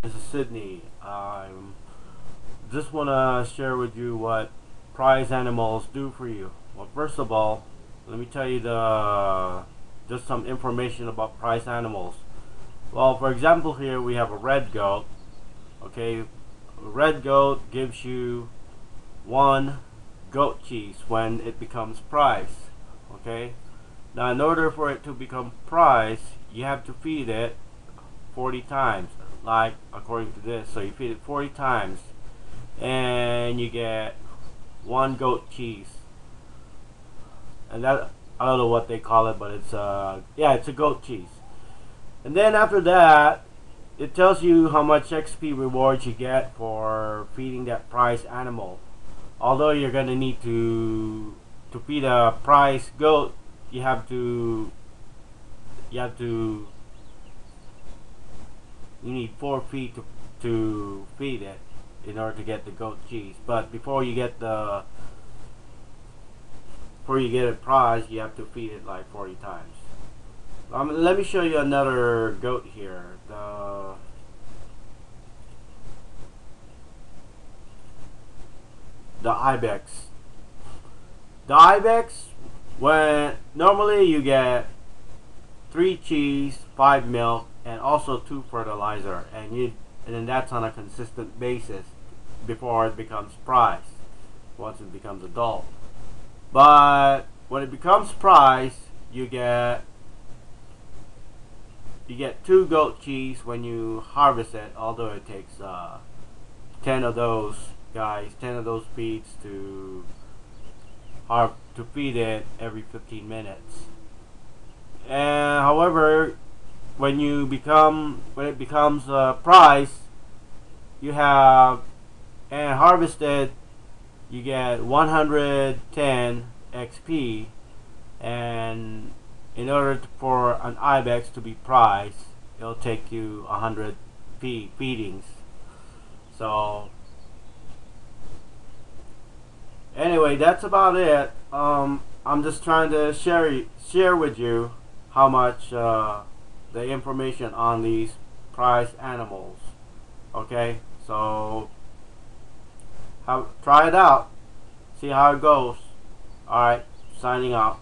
This is Sydney. I just want to share with you what prize animals do for you. Well, first of all, let me tell you the just some information about prize animals. Well, for example, here we have a red goat. Okay, a red goat gives you one goat cheese when it becomes prize. Okay, now in order for it to become prize, you have to feed it 40 times like according to this. So you feed it 40 times and you get one goat cheese. And that I don't know what they call it but it's uh yeah it's a goat cheese. And then after that it tells you how much XP rewards you get for feeding that prize animal. Although you're gonna need to to feed a prize goat you have to you have to you need four feet to, to feed it in order to get the goat cheese. But before you get the before you get it prize, you have to feed it like 40 times. Um, let me show you another goat here. The the ibex. The ibex, when normally you get three cheese, five milk, and also two fertilizer and you and then that's on a consistent basis before it becomes prize once it becomes adult but when it becomes prize you get you get two goat cheese when you harvest it although it takes uh, 10 of those guys 10 of those feeds to to feed it every 15 minutes. And however when you become when it becomes a prize you have and harvested you get 110 XP and in order for an ibex to be prized it'll take you 100 feed, feedings. So anyway that's about it. Um, I'm just trying to share share with you how much uh, the information on these prize animals. Okay? So have, try it out. See how it goes. Alright signing out